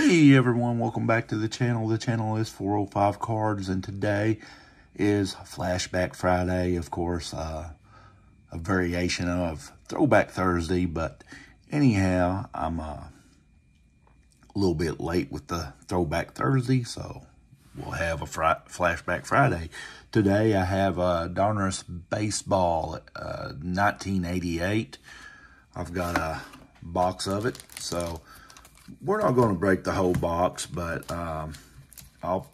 Hey everyone, welcome back to the channel. The channel is 405 Cards and today is Flashback Friday, of course, uh, a variation of Throwback Thursday, but anyhow, I'm uh, a little bit late with the Throwback Thursday, so we'll have a Flashback Friday. Today I have a Donruss Baseball uh, 1988. I've got a box of it, so we're not going to break the whole box, but um, I'll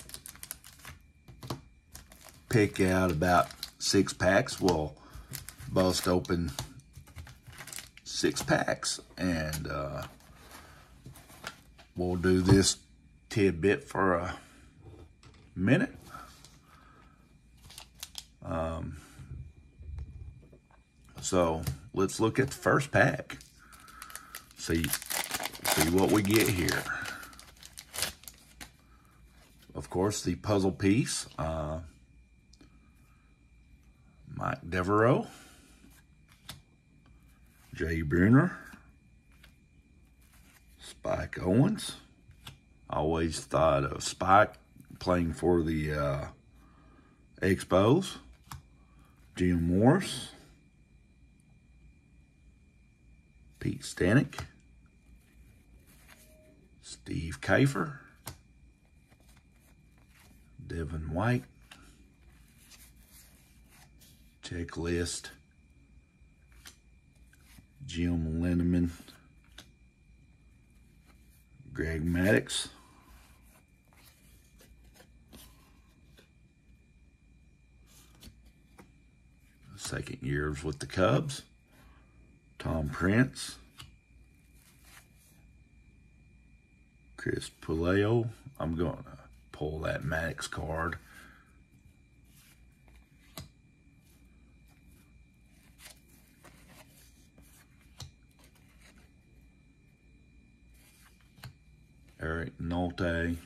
pick out about six packs. We'll bust open six packs, and uh, we'll do this tidbit for a minute. Um, so let's look at the first pack. See see what we get here. Of course, the puzzle piece. Uh, Mike Devereaux. Jay Buhner. Spike Owens. I always thought of Spike playing for the uh, Expos. Jim Morris. Pete Stanicek. Steve Kiefer, Devon White, checklist, Jim Lindeman, Greg Maddux, second years with the Cubs, Tom Prince, Chris Puleo. I'm going to pull that Max card. Eric Nolte,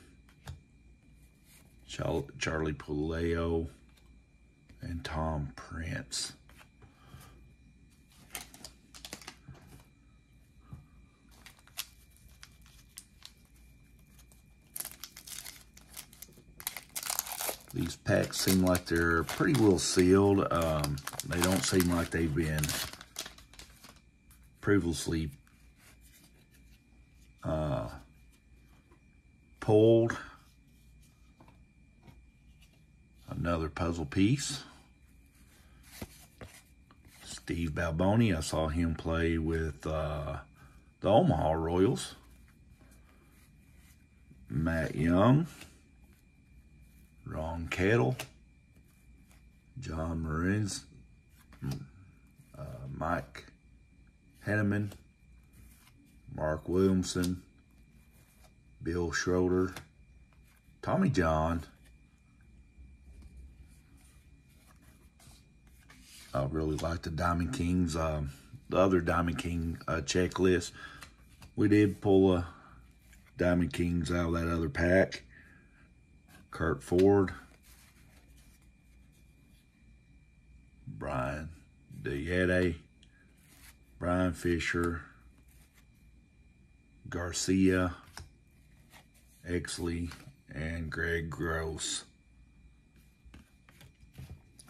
Charlie Puleo, and Tom Prince. These packs seem like they're pretty well sealed. Um, they don't seem like they've been previously uh, pulled. Another puzzle piece. Steve Balboni, I saw him play with uh, the Omaha Royals. Matt Young. Ron Kittle, John Marines, uh, Mike Henneman, Mark Williamson, Bill Schroeder, Tommy John. I really like the Diamond Kings, um, the other Diamond King uh, checklist. We did pull a Diamond Kings out of that other pack. Curt Ford, Brian Dayett, Brian Fisher, Garcia, Exley, and Greg Gross.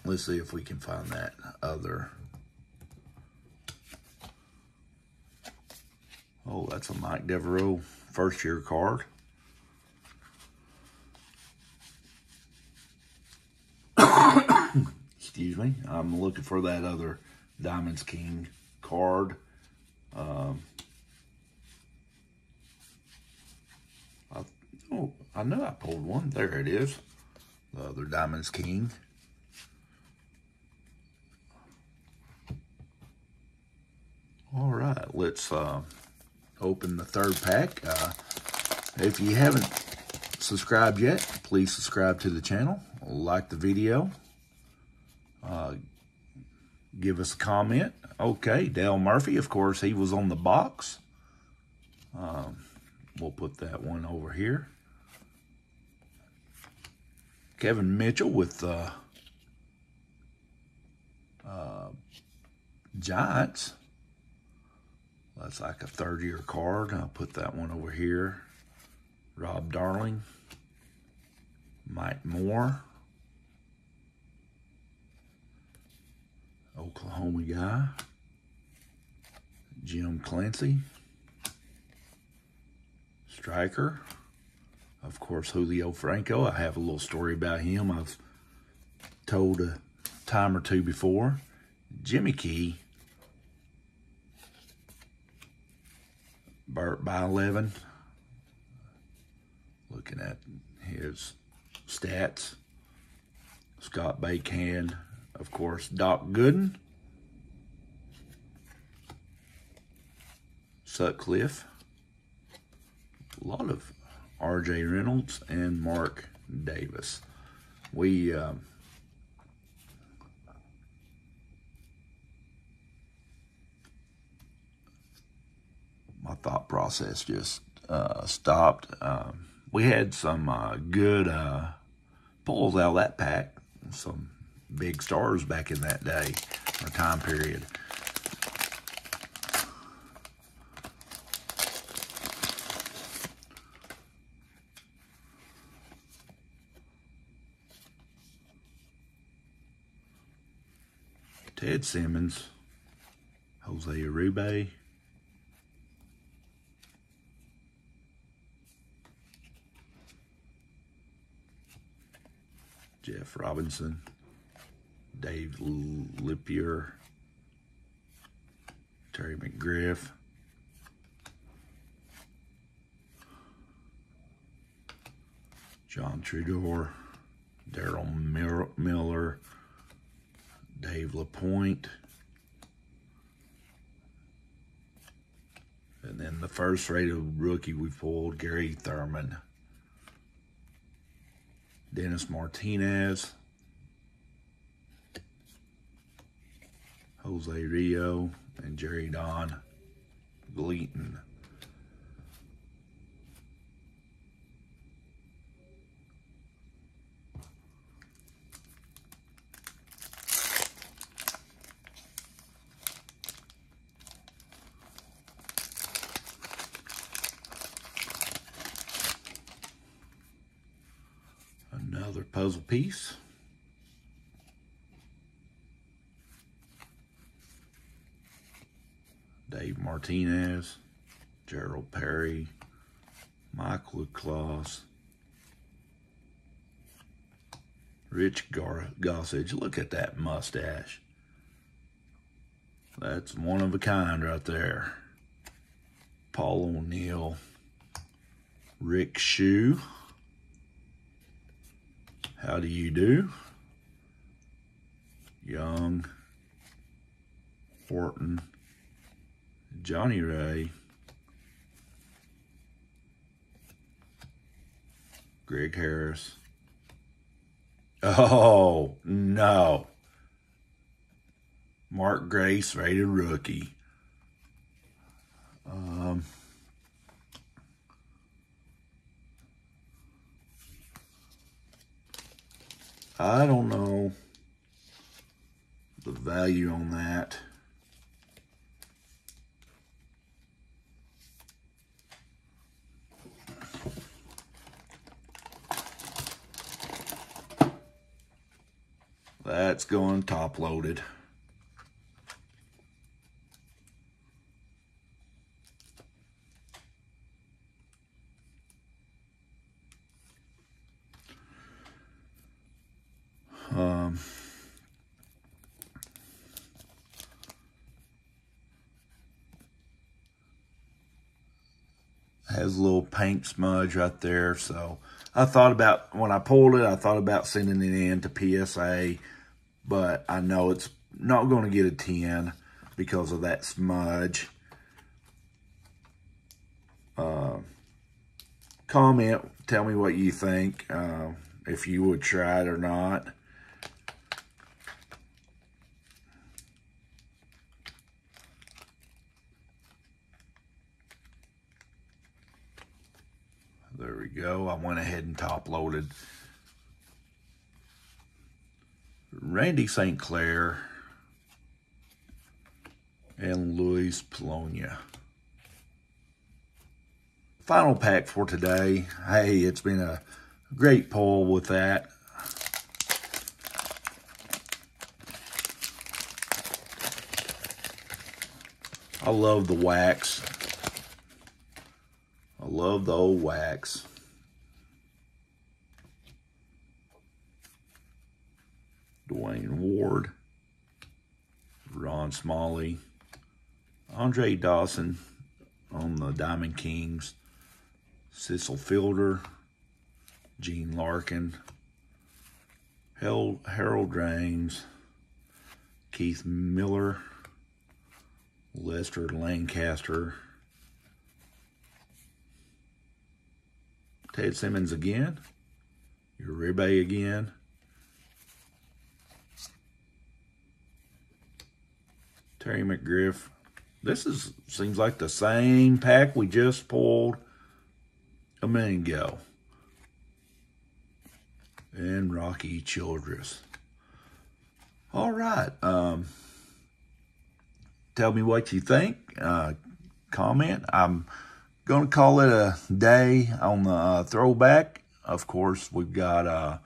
Let's see if we can find that other. Oh, that's a Mike Devereaux first year card. Me. I'm looking for that other Diamonds King card. Um, I, oh, I know I pulled one. There it is. The other Diamonds King. All right, let's uh, open the third pack. Uh, if you haven't subscribed yet, please subscribe to the channel, like the video, give us a comment. Okay, Dale Murphy, of course, he was on the box. Um, we'll put that one over here. Kevin Mitchell with uh, uh, Giants. That's like a third year card. I'll put that one over here. Rob Darling, Mike Moore, Oklahoma guy, Jim Clancy, striker, of course, Julio Franco. I have a little story about him. I've told a time or two before. Jimmy Key, Bert Blyleven, looking at his stats. Scott Bankhead, of course, Doc Gooden, Sutcliffe, a lot of R.J. Reynolds and Mark Davis. We um, my thought process just uh, stopped. Um, we had some uh, good uh, pulls out of that pack, some big stars back in that day or time period. Ted Simmons, Jose Uribe, Jeff Robinson, Dave Leiper, Terry McGriff, John Tudor, Daryl Miller, Dave LaPoint, and then the first rated rookie we pulled, Gary Thurman. Dennis Martinez, Jose Rijo, and Jerry Don Gleaton. Another puzzle piece. Dave Martinez, Gerald Perry, Michael Claus, Rich Gar Gossage. Look at that mustache. That's one of a kind right there. Paul O'Neill, Rick Schu. How do you do? Young, Horton, Johnny Ray, Greg Harris. Oh, no. Mark Grace, rated rookie. Um, I don't know the value on that. That's going top loaded. Um, has a little paint smudge right there. So I thought about, when I pulled it, I thought about sending it in to PSA, but I know it's not going to get a 10 because of that smudge. Uh, comment, tell me what you think, uh, if you would try it or not. There we go. I went ahead and top loaded. Randy St. Claire and Luis Polonia. final pack for today. Hey, it's been a great pull with that. I love the wax. I love the old wax. Duane Ward, Ron Smalley, Andre Dawson on the Diamond Kings, Cecil Fielder, Gene Larkin, Harold Raines, Keith Miller, Lester Lancaster, Ted Simmons again, Uribe again, Terry McGriff. This is seems like the same pack we just pulled a ago. And Rocky Childress. All right. Um, Tell me what you think. Uh, comment. I'm going to call it a day on the uh, throwback. Of course, we've got uh,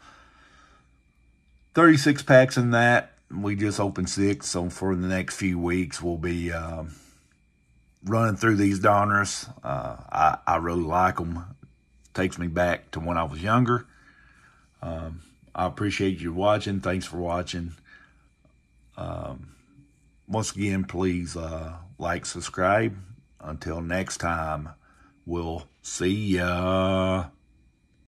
36 packs in that. We just opened six, so for the next few weeks, we'll be um, running through these Donruss. Uh, I, I really like them. Takes me back to when I was younger. Um, I appreciate you watching. Thanks for watching. Um, once again, please uh, like, subscribe. Until next time, we'll see ya.